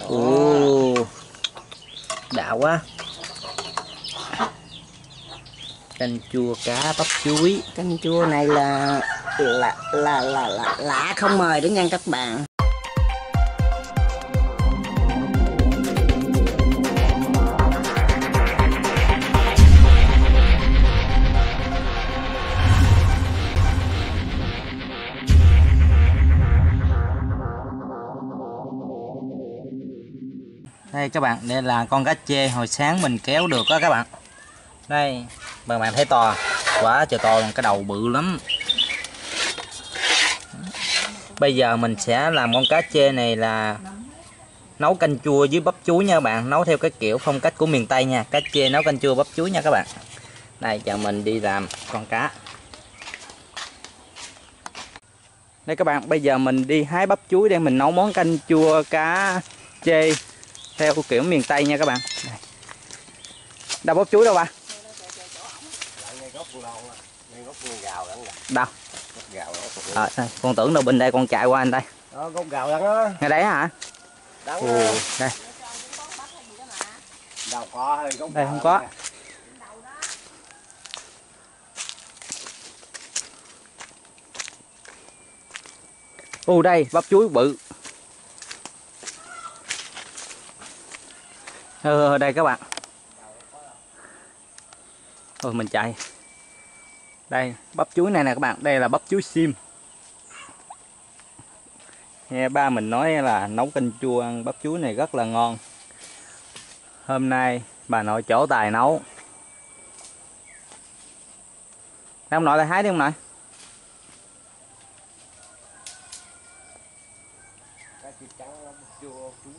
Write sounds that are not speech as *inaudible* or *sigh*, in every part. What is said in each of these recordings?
ồ. Đã quá. Canh chua cá bắp chuối. Canh chua này là là là là, là lạ không mời đó nha các bạn đây các bạn. Đây là con cá chê. Hồi sáng mình kéo được đó các bạn. Đây, bạn bạn thấy to à? quá trời to luôn, cái đầu bự lắm. Bây giờ mình sẽ làm con cá chê này là nấu canh chua với bắp chuối nha các bạn. Nấu theo cái kiểu phong cách của miền tây nha. Cá chê nấu canh chua bắp chuối nha các bạn. Đây chào mình đi làm con cá. Đây các bạn, bây giờ mình đi hái bắp chuối để mình nấu món canh chua cá chê theo kiểu miền tây nha các bạn. Đâu bắp chuối đâu ba? Đâu? À, con tưởng đâu bên đây con chạy qua anh đây. Đó, gốc gạo đắng á. ngay đấy hả? Đắng Ồ, đây. Đâu có thôi, gốc đây không có. u đây bắp chuối bự Ờ, ờ, ờ đây các bạn. Rồi mình chạy. Đây, bắp chuối này nè các bạn. Đây là bắp chuối sim. Nghe ba mình nói là nấu canh chua ăn bắp chuối này rất là ngon. Hôm nay bà nội chỗ tài nấu. Em ông nội lại hái đi ông nội Cái thịt trắng lắm, chua, chuối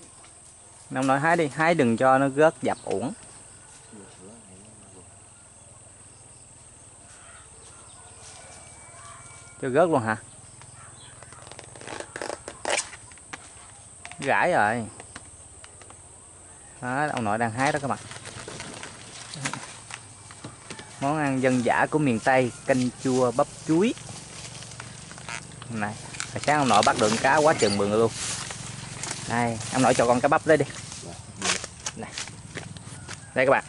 ông nội hái đi, hái đừng cho nó rớt dập uổng. Cho rớt luôn hả? Gãi rồi. Đó, ông nội đang hái đó các bạn. Món ăn dân dã của miền tây, canh chua bắp chuối. Này, hồi sáng ông nội bắt được cá quá chừng bừng luôn. Đây ông nội cho con cá bắp đấy đi đây các bạn.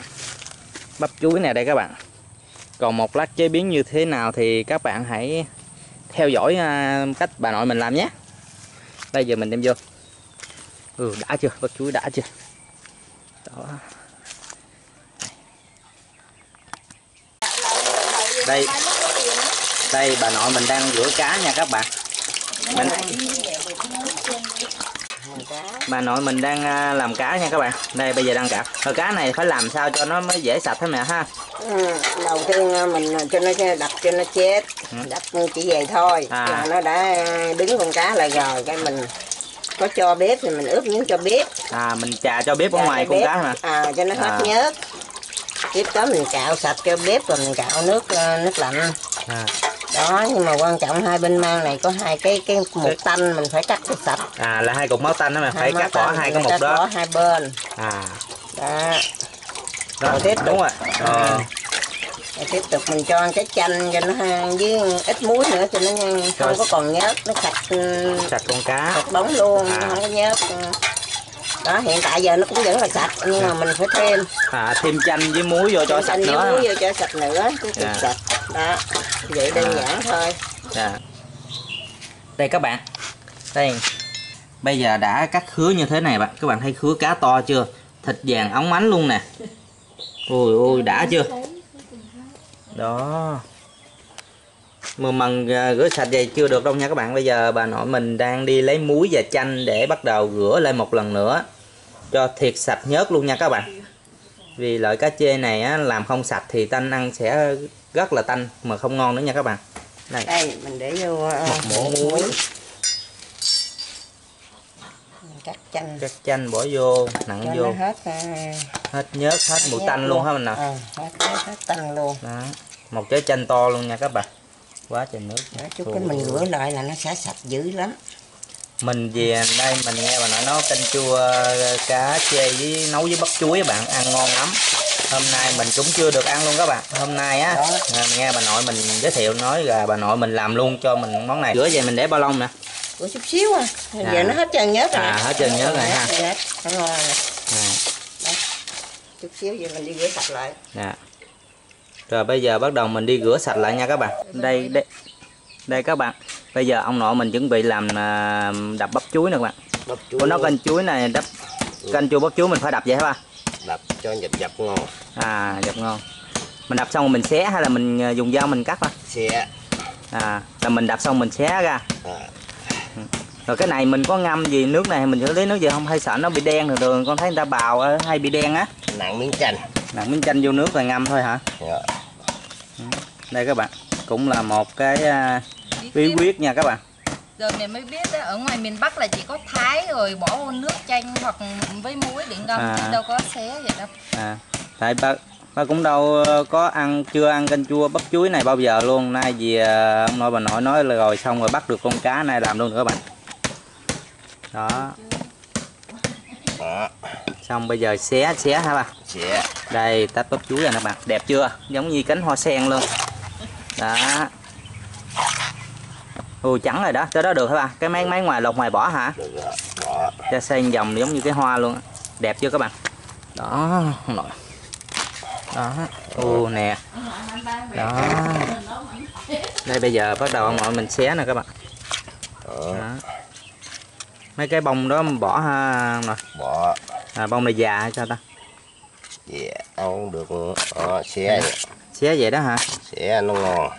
Bắp chuối nè, đây các bạn. Còn một lát chế biến như thế nào thì các bạn hãy theo dõi à, cách bà nội mình làm nhé. Bây giờ mình đem vô. Ừ đã chưa? Bắp chuối đã chưa? Đó. Đây. Đây, bà nội mình đang rửa cá nha các bạn. Mình bà nội mình đang à, làm cá nha các bạn. Đây bây giờ đang cạo rồi cá này phải làm sao cho nó mới dễ sạch thế mẹ ha. Ừ, đầu tiên à, mình cho nó đập cho nó chết. Đập chỉ về thôi. À. là nó đã đứng con cá lại rồi cái mình có cho bếp thì mình ướp miếng cho bếp. À mình chà cho bếp ở Chà ngoài cho con bếp, cá mà à cho nó hết À. nhớt. Tiếp đó mình cạo sạch cho bếp rồi mình cạo nước à, nước lạnh. À, đó nhưng mà quan trọng hai bên mang này có hai cái cái một tanh mình phải cắt cho sạch. À là hai cục máu tanh đó mà phải cắt bỏ hai cái mục cắt bỏ đó hai bên. À. Đó. Đó Rồi tiếp đúng rồi. Ờ, Rồi tiếp tục mình cho cái chanh cho nó ha, với ít muối nữa cho nó không Rồi. có còn nhớt nó sạch ừ, sạch con cá. sạch bóng luôn À. không có nhớt. Đó hiện tại giờ nó cũng vẫn là sạch nhưng mà mình phải thêm. À, thêm chanh với muối vô cho sạch chanh với nữa. muối vô cho sạch nữa chứ yeah. sạch đó vậy đơn À. giản thôi Dạ. Đây các bạn. Đây. Bây giờ đã cắt khứa như thế này bạn. Các bạn thấy khứa cá to chưa? Thịt vàng óng ánh luôn nè. Ôi ôi đã chưa? Đó. Mà mần à, rửa sạch vậy chưa được đâu nha các bạn. Bây giờ bà nội mình đang đi lấy muối và chanh để bắt đầu rửa lại một lần nữa. Cho thiệt sạch nhớt luôn nha các bạn. Vì loại cá chê này á, làm không sạch thì tanh ăn sẽ rất là tanh mà không ngon nữa nha các bạn. Đây. đây mình để vô ờ, một muỗng muối. cắt chanh. Cắt chanh bỏ vô nặng cho vô. hết ờ, hết nhớt hết mùi tanh luôn hả mình nào? Ờ, hết, hết, hết tanh luôn. Đó. Một trái chanh to luôn nha các bạn. Quá trời nước. Đó, chút cái mình rửa lại là nó sẽ sạch dữ lắm mình về đây mình nghe bà nội nói canh chua cá chê với nấu với bắp chuối các bạn ăn ngon lắm. Hôm nay mình cũng chưa được ăn luôn các bạn hôm nay á. À, nghe bà nội mình giới thiệu nói là bà nội mình làm luôn cho mình món này. Rửa về mình để bao lâu nè? Của chút xíu à. À. giờ nó hết trơn nhớt rồi. À, hết trơn nhớt rồi ha. Dạ, nó ngon rồi à, chút xíu giờ mình đi rửa sạch lại. Dạ. rồi bây giờ bắt đầu mình đi rửa sạch lại nha các bạn. Đây đây đây các bạn bây giờ ông nội mình chuẩn bị làm à, đập bắp chuối nè các bạn. Bắp chuối của nó canh chuối này đắp canh chua bắp chuối mình phải đập vậy hả ba? Đập cho dập dập ngon. À dập ngon. Mình đập xong rồi mình xé hay là mình à, dùng dao mình cắt ba xe à là mình đập xong mình xé ra. À, rồi cái này mình có ngâm gì nước này mình xử lý nước gì không? Hay sợ nó bị đen thường thường con thấy người ta bào á, hay bị đen á. Nặng miếng chanh. Nặng miếng chanh vô nước rồi ngâm thôi hả? Dạ. đây các bạn cũng là một cái à, bí quyết nha các bạn. Giờ này mới biết đó, ở ngoài miền Bắc là chỉ có thái rồi bỏ vô nước chanh hoặc với muối để ngâm À. chứ đâu có xé vậy đâu. À tại ba ba cũng đâu có ăn chưa ăn canh chua bắp chuối này bao giờ luôn. Nay vì à, ông nội bà nội nói là rồi xong rồi bắt được con cá này làm luôn nữa các bạn. Đó. Đó xong bây giờ xé xé hả ba xe đây tách bắp chuối rồi nè bạn. Đẹp chưa? Giống như cánh hoa sen luôn. Đó ồ trắng rồi đó. Tới đó được hả ba cái mấy mấy ngoài lột ngoài bỏ hả? Bỏ cho xen vòng giống như cái hoa luôn á. đẹp chưa các bạn? Đó nội đó. Ô nè. Đó. Đây bây giờ bắt đầu ông nội mình xé nè các bạn. Đó. mấy cái bông đó mình bỏ ha rồi bỏ. À, bông này già hay sao ta? Dạ cũng được nữa đó xe vậy. xé vậy đó hả? Xe nó ngon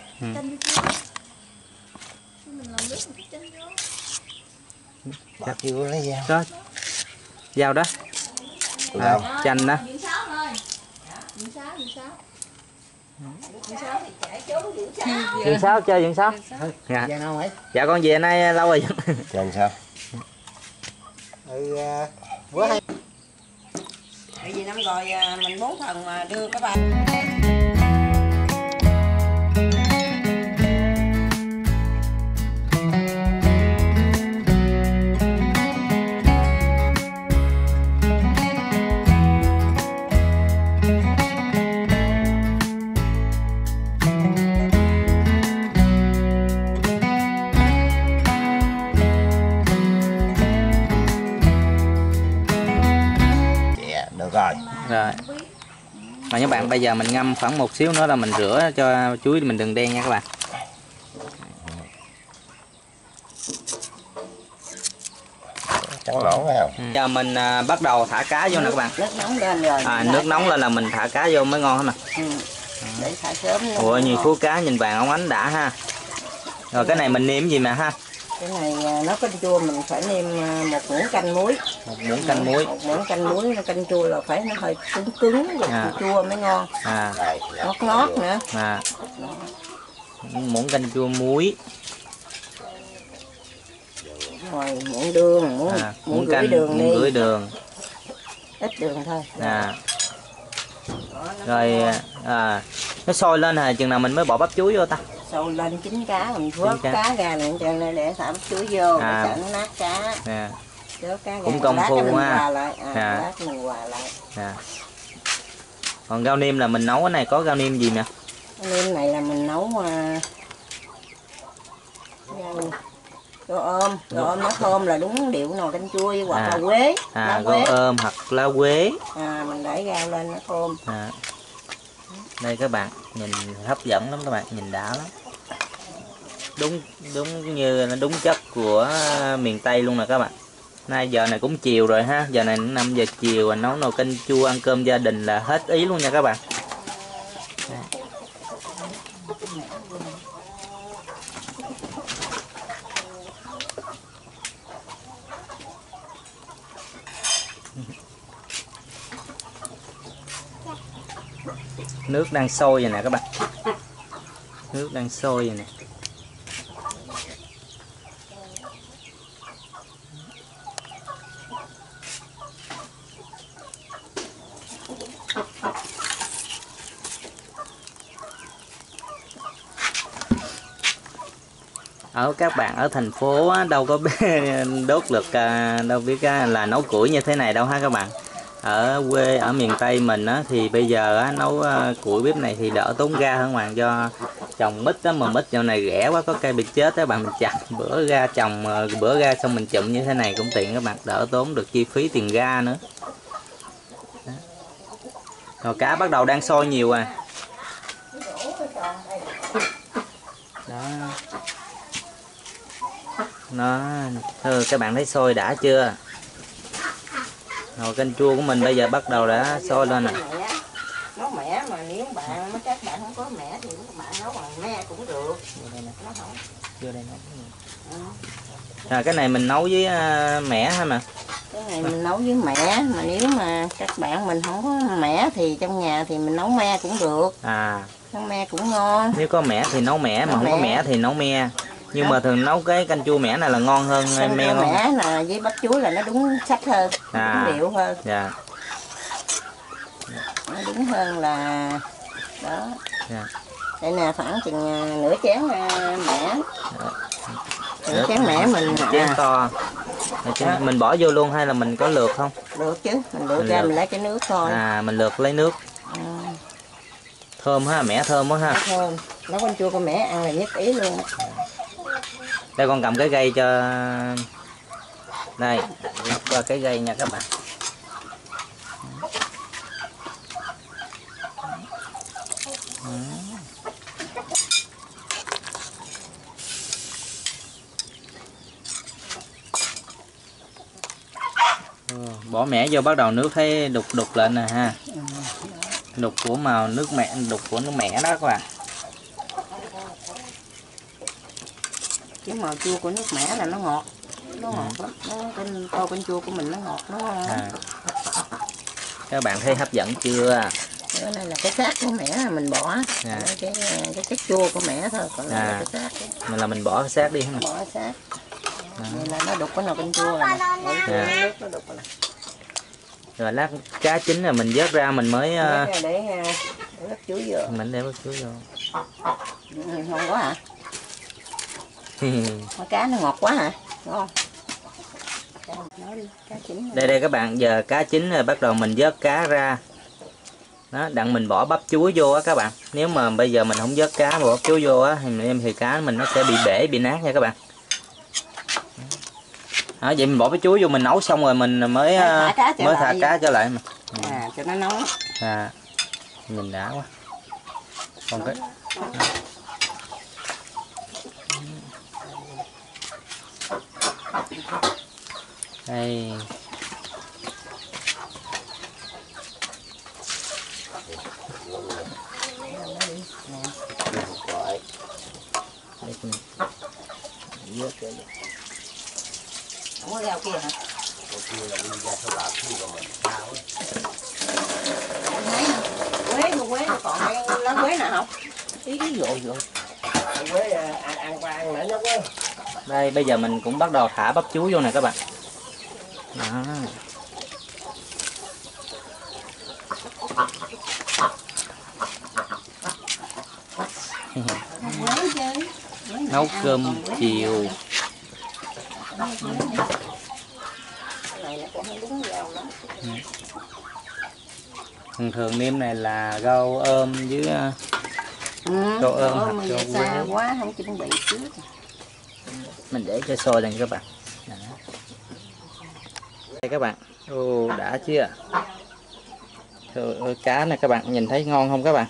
bác chưa lấy dao. Đó dao đó. À, chanh đó. Dưỡng sáu Dưỡng dưỡng Dưỡng dưỡng dưỡng sáu chơi dưỡng sáu dạ. ấy. Dạ con về nay lâu rồi trên *laughs* sao? Ừ bữa hay bởi vì năm rồi à, mình bốn phần mà đưa các bạn các bạn bây giờ mình ngâm khoảng một xíu nữa là mình rửa cho chuối mình đừng đen nha các bạn. Trắng nõn phải không? Ừ. giờ mình à, bắt đầu thả cá vô nè các bạn. Nước nóng lên rồi. À, nước nóng lên là mình thả cá vô mới ngon hả nè. Ừ. để thả sớm ủa nhìn khú cá nhìn vàng óng ánh đã ha. Rồi cái này mình nêm gì mà ha cái này à, nó canh chua mình phải nêm à, một muỗng canh muối. Một muỗng canh muối. Một muỗng canh muối nó canh chua là phải nó hơi cứng cứng rồi À. chua mới ngon. À. Ngót ngót nữa. À. Muỗng canh chua muối. Rồi muỗng đường muỗng, à, muỗng canh đường muỗng rưỡi đường. Ít đường thôi. À. Rồi ngon. à nó sôi lên hả? Chừng nào mình mới bỏ bắp chuối vô ta sâu lên chín cá mình vớt cá. cá. ra rồi cho nên để thả bắp chuối vô À. để sợ nó nát cá nè vớt cá ra Cũng công phu mình ha. lại à, À. lát mình hòa lại nè còn rau niêm là mình nấu cái này có rau niêm gì nè Cái nêm này là mình nấu à, rau- rau ôm rau ôm nó thơm là đúng điệu nồi canh chua với hoặc À. là quế à lá rau quế ôm hoặc lá quế à, mình để rau lên nó thơm à. đây các bạn nhìn hấp dẫn lắm các bạn nhìn đã lắm đúng đúng như là đúng chất của à, miền tây luôn nè các bạn. Nay giờ này cũng chiều rồi ha, giờ này 5 giờ chiều và nấu nồi canh chua, ăn cơm gia đình là hết ý luôn nha các bạn. Nước đang sôi rồi nè các bạn. Nước đang sôi rồi nè. Ở các bạn ở thành phố á, đâu có biết *laughs* đốt được à, đâu biết á, là nấu củi như thế này đâu ha các bạn. Ở quê ở miền tây mình á thì bây giờ á nấu à, củi bếp này thì đỡ tốn ga hơn hoàng do trồng mít á mà mít dạo này rẻ quá có cây bị chết á bạn mình chặt *laughs* bữa ra trồng à, bữa ra xong mình chụm như thế này cũng tiện các bạn đỡ tốn được chi phí tiền ga nữa. Đó. rồi cá bắt đầu đang sôi nhiều à đó nó ừ, các bạn thấy sôi đã chưa? Rồi canh chua của mình bây giờ bắt đầu đã sôi lên rồi. Nấu mẻ mà nếu bạn mấy các bạn không có mẻ thì các bạn nấu bằng me cũng được. Nó không. Vô đây nấu à, cái này mình nấu với à, mẻ ha mà? Cái này mình nấu với mẻ mà nếu mà các bạn mình không có mẻ thì trong nhà thì mình nấu me cũng được. À. Nấu me cũng ngon. Nếu có mẻ thì nấu mẻ mà Nấu không có mẻ. mẻ thì nấu me nhưng mà thường nấu cái canh chua mẻ này là ngon hơn Canh me chua mẻ là với bắp chuối là nó đúng sắc hơn À. đúng điệu hơn. dạ. Nó đúng hơn là đó. Dạ. Đây nè khoảng chừng à, nửa chén à, mẻ. Nửa chén mẻ mình chén à, to. Rồi chén- mình bỏ vô luôn hay là mình có lượt không? Được chứ mình Mình ra lượt. mình lấy cái nước thôi. À mình lượt lấy nước. Ừ, thơm ha mẻ thơm quá ha. Thơm. Nấu canh chua con mẻ ăn là nhất ý luôn đây, con cầm cái gây cho đây, qua cái gây nha các bạn. Ờ, bỏ mẻ vô bắt đầu nước thấy đục đục lên nè ha. Đục của màu nước mẹ đục của nước mẻ đó các bạn. Cái màu chua của nước mẻ là nó ngọt nó ngọt lắm nó canh tô canh chua của mình nó ngọt nó ngon à. các bạn thấy hấp dẫn chưa cái này là cái xác của mẻ là mình bỏ Dạ. cái cái cái chất chua của mẻ thôi còn À. là cái xác mình là mình bỏ cái xác đi ha bỏ cái xác vậy là nó đục cái nồi canh chua rồi nè. Dạ. nước nó đục rồi nè. rồi lát cá chín rồi mình vớt ra mình mới ờ, Để, để, à, để lát chuối vô mình để bớt chuối vô ngon quá hả cá nó ngọt quá hả? Ngon. Đây đây các bạn giờ cá chín rồi bắt đầu mình vớt cá ra. Đó đặng mình bỏ bắp chuối vô á các bạn. Nếu mà bây giờ mình không vớt cá mà bỏ bắp chuối vô á thì em thì cá mình nó sẽ bị bể bị nát nha các bạn. Đó, vậy mình bỏ bắp chuối vô mình nấu xong rồi mình mới Mới ờ, thả cá trở mới thả lại. cá trở lại. Mà à cho nó nóng à nhìn đã quá. Còn cái đây. Cái này. không có rau kia hả? Quế con quế còn ăn lá quế nào không? Ý rồi rồi quế à, ăn ăn qua ăn nữa quế. Đây bây giờ mình cũng bắt đầu thả bắp chuối vô nè các bạn đó. này nấu cơm chiều lắm thường thường nêm này là rau ôm với ờ, ừ, Rau ôm hoặc rau quế. quá không chuẩn bị trước mình để cho sôi lên các bạn. Đây các bạn. Ô đã chưa? Trời ơi, cá này các bạn nhìn thấy ngon không các bạn?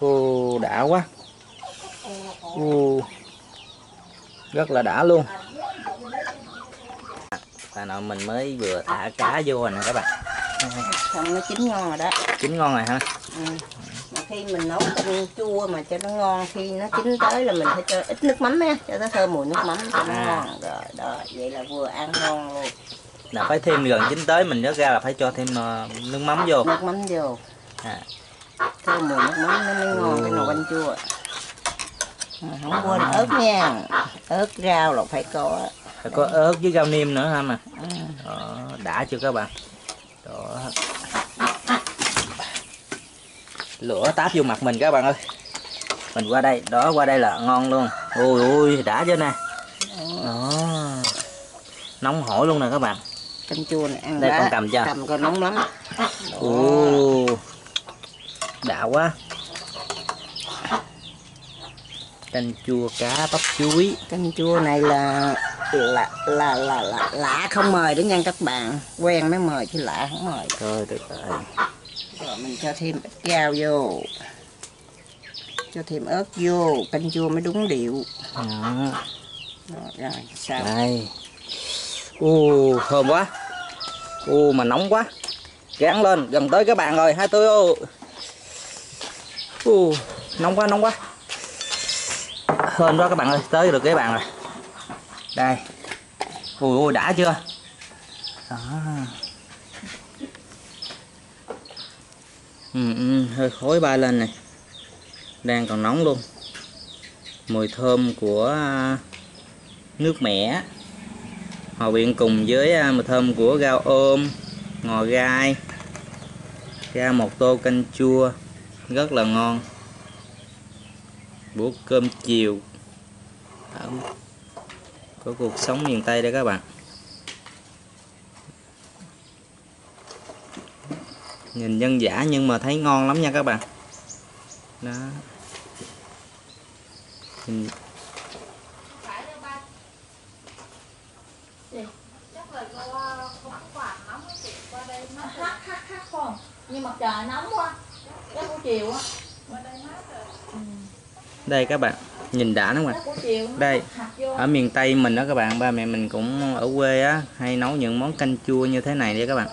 Ô đã quá. Ô rất là đã luôn. Và nào mình mới vừa thả cá vô rồi nè các bạn. Xong nó chín ngon rồi đó. Chín ngon rồi ha ừ. mà khi mình nấu canh chua mà cho nó ngon khi nó chín tới là mình phải cho ít nước mắm á cho nó thơm mùi nước mắm cho nó À. ngon. Rồi đó vậy là vừa ăn ngon luôn là phải thêm gần chín tới mình nhớ ra là phải cho thêm ờ, nước mắm vô. Nước mắm vô. À. thơm mùi nước mắm nó mới ngon cái nồi canh chua. À, không quên ớt nha. Ớt rau là phải có. Phải có ớt với rau niêm nữa ha mà? Ừ. Đó, đã chưa các bạn? Đó. Lửa táp vô mặt mình các bạn ơi. Mình qua đây đó qua đây là ngon luôn. Ui ui đã chưa nè? Đó. Nóng hổi luôn nè các bạn canh chua này ăn Đây, đã. con cầm chưa? cầm còn nóng lắm Ồ, đã quá. Canh chua cá bắp chuối. canh chua này là là là là, là lạ không mời đó nha các bạn quen mới mời chứ lạ không mời Trời đất ơi. rồi mình cho thêm ít rau vô cho thêm ớt vô canh chua mới đúng điệu Đó. rồi, rồi sao Đây. Ồ, thơm quá u mà nóng quá. Gắn lên, gần tới các bạn rồi, hai tươi ô. u nóng quá, nóng quá. Hên quá các bạn ơi, tới được cái bạn rồi. Đây. Ui ui đã chưa? Đó. Ừ, ừ, hơi khói bay lên này. Đang còn nóng luôn. Mùi thơm của nước mẻ hòa quyện cùng với à, mùi thơm của rau ôm, ngò gai, ra một tô canh chua, rất là ngon. Bữa cơm chiều. Có của cuộc sống miền Tây đây các bạn. Nhìn dân dã nhưng mà thấy ngon lắm nha các bạn. Đó. Nhìn chắc là do không quản nóng á chị qua đây nó khác khác khác không nhưng mà trời nóng quá chắc buổi chiều á. Qua đây rồi các bạn nhìn đã lắm nó đây ở miền Tây mình đó các bạn ba mẹ mình cũng ở quê á hay nấu những món canh chua như thế này đấy các bạn.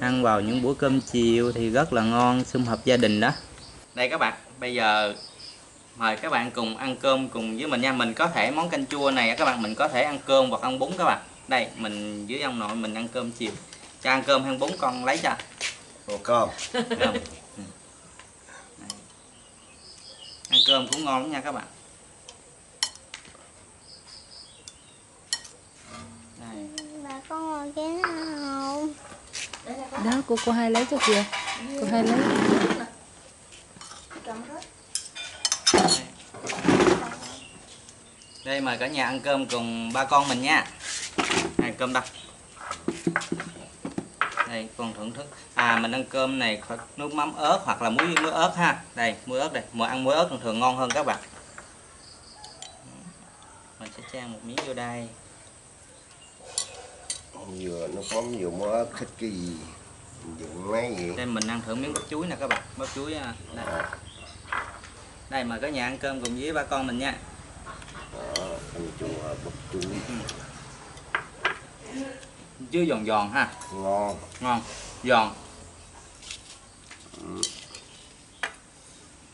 Ăn vào những bữa cơm chiều thì rất là ngon sum họp gia đình đó. Đây các bạn bây giờ mời các bạn cùng ăn cơm cùng với mình nha. Mình có thể món canh chua này các bạn mình có thể ăn cơm hoặc ăn bún các bạn. Đây mình với ông nội mình ăn cơm chiều. Cho ăn cơm hay ăn bún con lấy cho Ồ, không? *laughs* Đây. ăn cơm cũng ngon lắm nha các bạn. Đây bà con ngồi cái nào đó cô cô hai lấy cho kìa. Cô hai lấy. Đây mời cả nhà ăn cơm cùng ba con mình nha. Ăn cơm đâu đây con thưởng thức. À mình ăn cơm này nước mắm ớt hoặc là muối muối ớt ha. Đây muối ớt đây. Mà ăn muối ớt thường thường ngon hơn các bạn. Mình sẽ trang một miếng vô đây. Vừa nó có vừa mua thích cái gì? Dùng mấy gì? Đây mình ăn thử miếng bắp chuối nè các bạn. Bắp chuối à, đây, đây mời cả nhà ăn cơm cùng với ba con mình nha. Đó canh chua bắp chuối chứ giòn giòn ha. Ngon. Ngon. Giòn.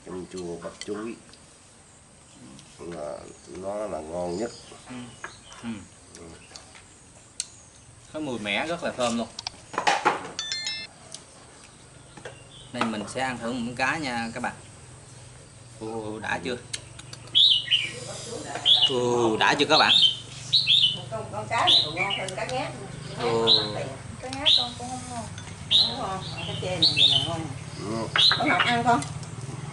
Canh chua bắp chuối. Là nó là ngon nhất. Cái mùi mẻ rất là thơm luôn. Đây mình sẽ ăn thử một miếng cá nha các bạn. Ồ, đã chưa? Ồ, đã chưa các bạn? Con, con cá này còn ngon hơn cá ngát Ồ. cá ngát con cũng không ngon. Đúng không? Cái chê này gì là ngon ừ. con nào ăn con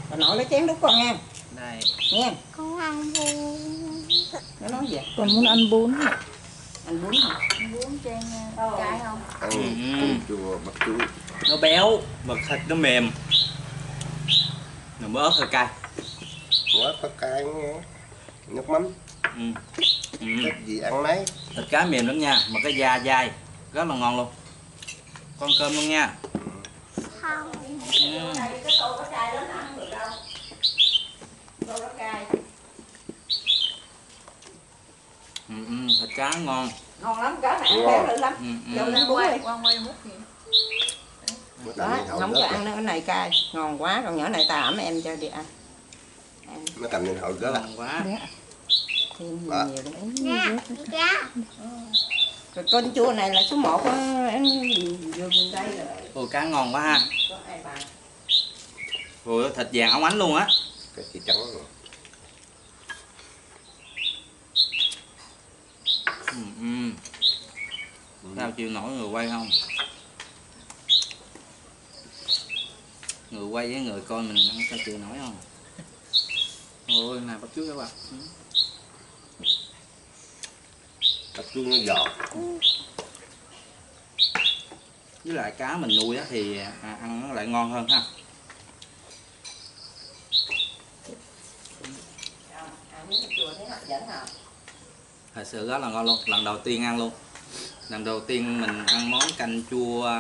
bà nội lấy chén đút con nha đây nghe. Con ăn bún. Nó nói gì còn muốn ăn bún. Anh bún hả? Bún trên cái không? Ăn Ừ. canh chua bắp chuối nó béo mà thịt nó mềm. Mới ớt hơi cay. Quá có cái nghe. nước mắm. Ừ. Thích gì ăn nấy. Thịt cá mềm lắm nha mà cái da dai rất là ngon luôn. Con cơm luôn nha. Không ừ. cái tô có cay lắm ăn được đâu tô có cay Ừ, thịt cá ngon. Ngon lắm cá này ăn Ngon. dữ lắm. Ừ, Vô ừ. lên bún đi. quay quay múc gì đó không có ăn cái này cay. Ngon quá còn nhỏ này tà ẩm em cho đi ăn. Ăn nó cầm lên hậu gớt à. ngon quá thêm nhiều Đó. nhiều đấy nè cá rồi con chua này là số 1 ăn vườn tây rồi. Ôi cá ngon quá ha. Có ai bàn ôi thịt vàng óng ánh luôn á. Cái chỉ trắng rồi. ừ, ừ. sao chịu nổi người quay không? Người quay với người coi mình sao chịu nổi không? *laughs* Ôi này bắt trước các bạn bắp chuối nó giòn với lại cá mình nuôi á thì à, ăn nó lại ngon hơn ha. Thật sự rất là ngon luôn lần đầu tiên ăn luôn. Lần đầu tiên mình ăn món canh chua.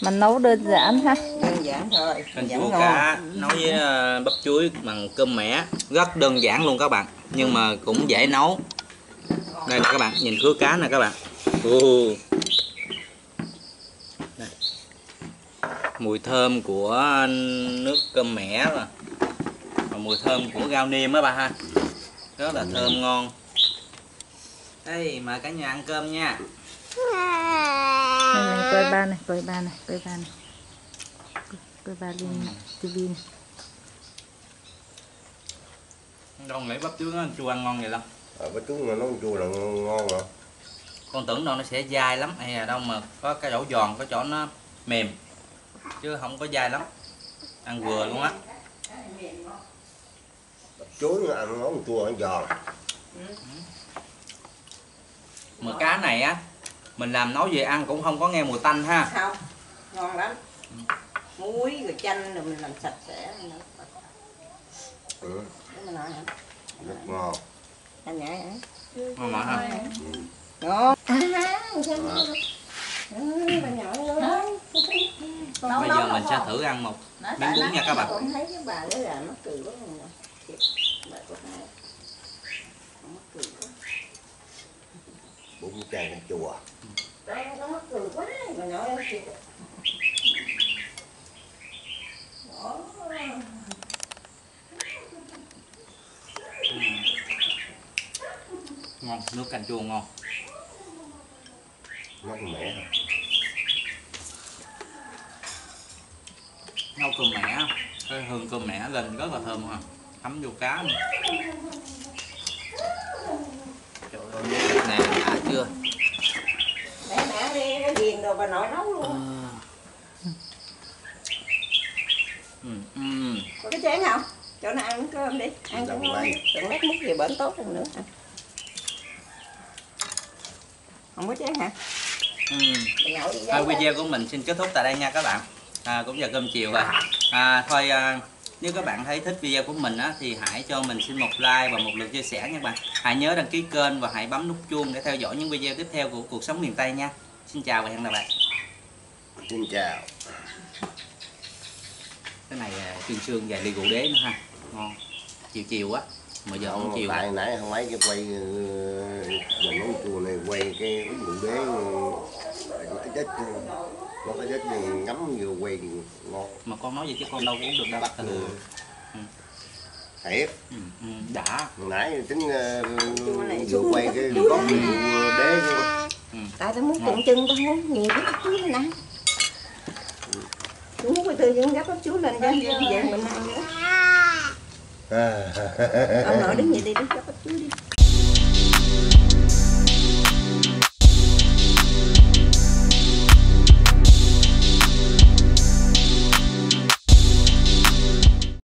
Mình nấu đơn giản ha. đơn giản thôi canh chua cá nấu với ờ, bắp chuối bằng cơm mẻ. Rất đơn giản luôn các bạn nhưng mà cũng dễ nấu đây nè các bạn nhìn khứa cá nè các bạn. Đây. mùi thơm của nước cơm mẻ và và mùi thơm của rau niêm á bà ha rất là thơm ngon đây mời cả nhà ăn cơm nha coi ba này, coi ba này, coi ba này. Coi ba lên tivi này. đâu nghĩ bắp nó chua ăn ngon vậy đâu à, bánh trứng mà nó chua là ngon, ngon mà con tưởng đâu nó sẽ dai lắm hay là đâu mà có cái chỗ giòn có chỗ nó mềm. Chứ không có dai lắm. Ăn vừa luôn á. Chuối nó ăn nó chua nó giòn. Mà cá này á mình làm nấu về ăn cũng không có nghe mùi tanh ha. Không ngon lắm. Muối rồi chanh rồi mình làm sạch sẽ. Mình nấu. ừ, để mình nói hả? Rất ngon. hả mà bà nhỏ lớn bây giờ mình sẽ thử ăn một miếng bún nha các bạn. Nó nó bún chan chua đây nó mắc cười quá bà nhỏ em kìa ngon nước canh chua ngon. Nó mẻ. Nấu cơm mẻ. Cái hương cơm mẻ lên rất là thơm ha thấm vô cá nữa. trời ơi thịt này đã chưa? Để mẹ đi nó ghiền đồ bà nội nấu luôn. Ừ, ừ. có cái chén không? Cho nó ăn cơm đi. Ăn Đồng ngon đừng lát múc gì bệnh tốt hơn nữa hả không có chén hả? Ừ. À, vô video của mình xin kết thúc tại đây nha các bạn. À, cũng giờ cơm chiều rồi. À, thôi à, nếu các bạn thấy thích video của mình á, thì hãy cho mình xin một like và một lượt chia sẻ nha các bạn. Hãy nhớ đăng ký kênh và hãy bấm nút chuông để theo dõi những video tiếp theo của cuộc sống miền Tây nha. Xin chào và hẹn gặp lại. Xin chào. Cái này à, xương xương dài ly rượu đế nữa ha. Ngon. Chiều chiều á mà giờ không không chiều tại nãy không lấy cái quay dòng nấu chua này quay cái uống rượu đế nó chết nó có chết ngắm vừa quay ngon. Mà con nói gì chứ con đâu có uống được đâu. Bắt ừ. được thiệt. Ừ, ừ, đã. Hồi nãy tính uh, vừa quay cái có rượu đế cái tại tao muốn tượng trưng tao muốn nhiều cái chuối ăn tôi muốn cái từ những gắp bắp chuối lên cho vậy mình ăn nữa ông nội đứng vậy đi đứng cho bác chú đi.